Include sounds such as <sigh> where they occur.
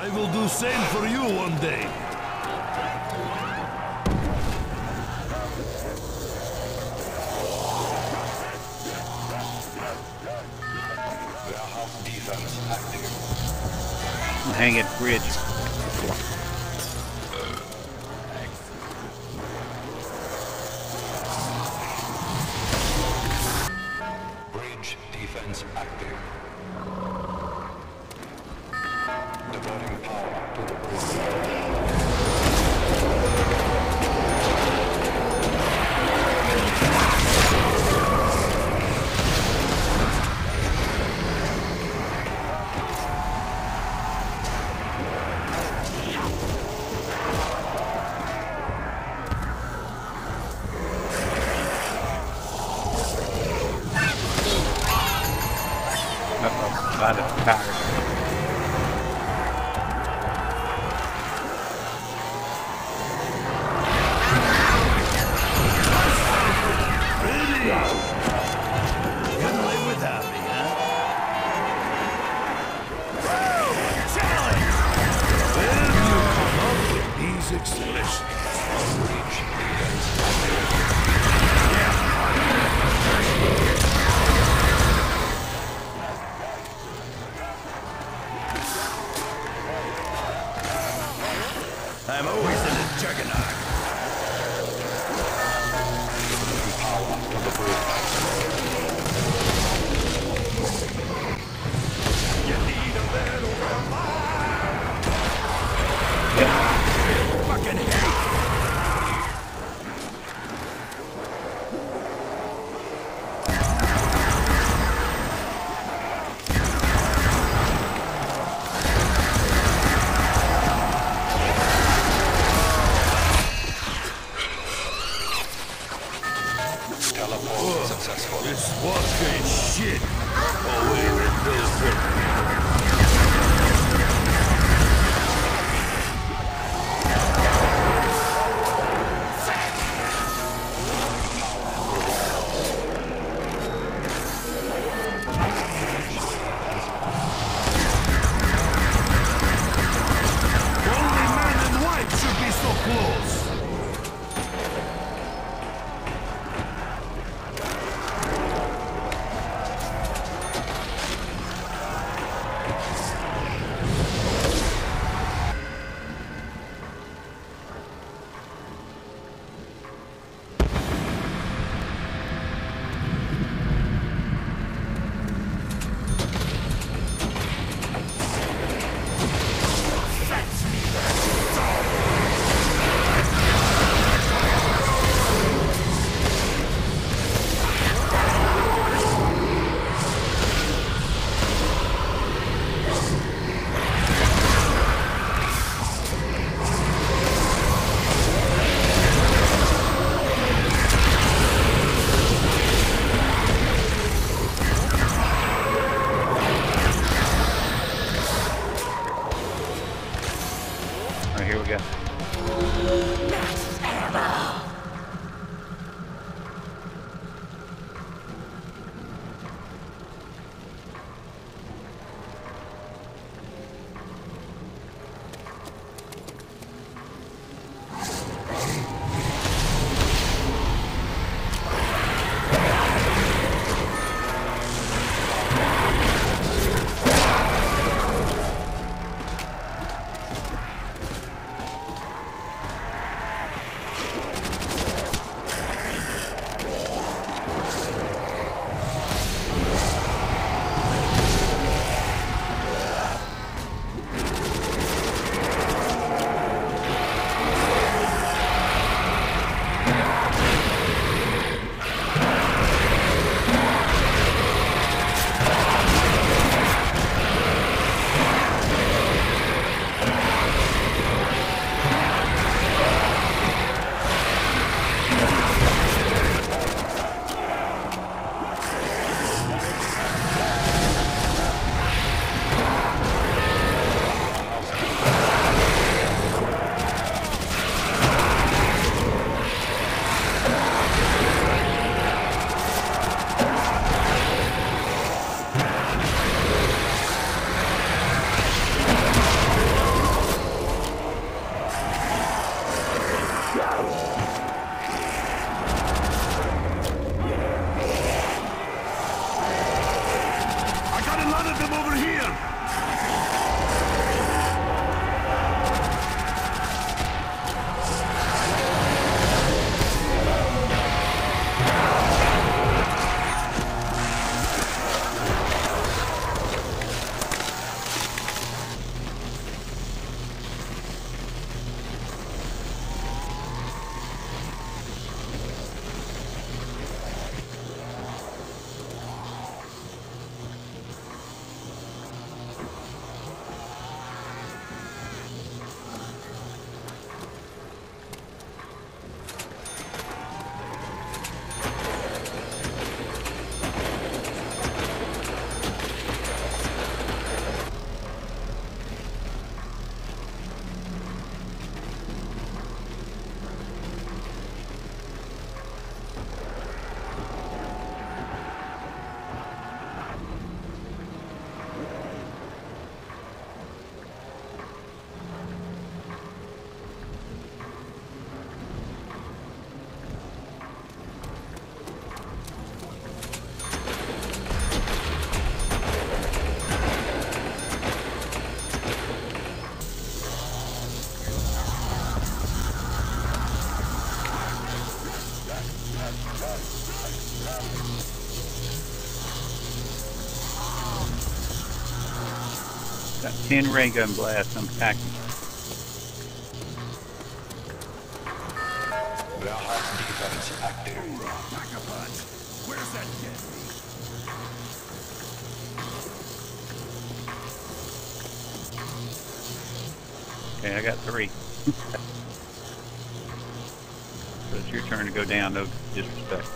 I will do same for you one day. Hang it, bridge. Bad attack. Max ammo! London Got 10 ray gun blasts. I'm packing. Where's that? Okay, I got three. <laughs> so it's your turn to go down, no disrespect.